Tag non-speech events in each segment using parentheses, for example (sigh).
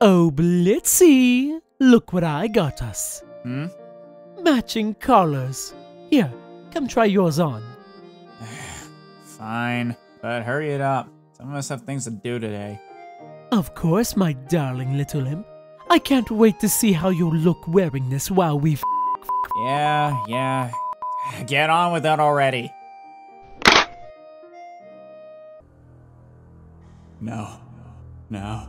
Oh, Blitzy! Look what I got us. Hmm? Matching collars. Here, come try yours on. (sighs) Fine, but hurry it up. Some of us have things to do today. Of course, my darling little imp. I can't wait to see how you'll look wearing this while we f- Yeah, yeah. (sighs) Get on with it already. No. No.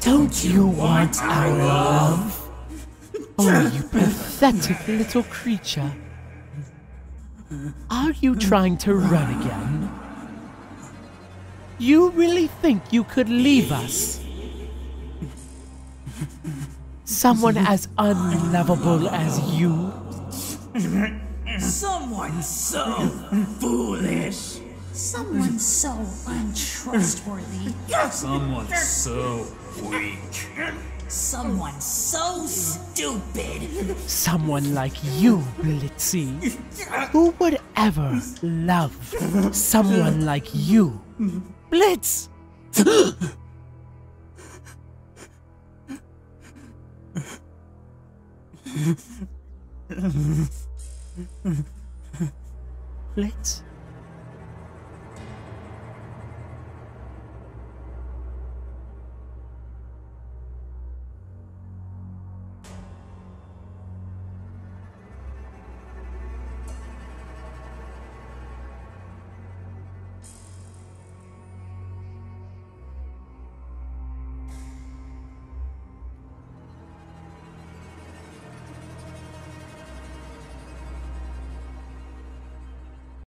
Don't you want our love? Oh, you pathetic little creature. Are you trying to run again? You really think you could leave us? Someone as unlovable as you? Someone so foolish. Someone so untrustworthy. Someone so weak. Someone so stupid. Someone like you, Blitzy. Who would ever love someone like you? Blitz! Blitz?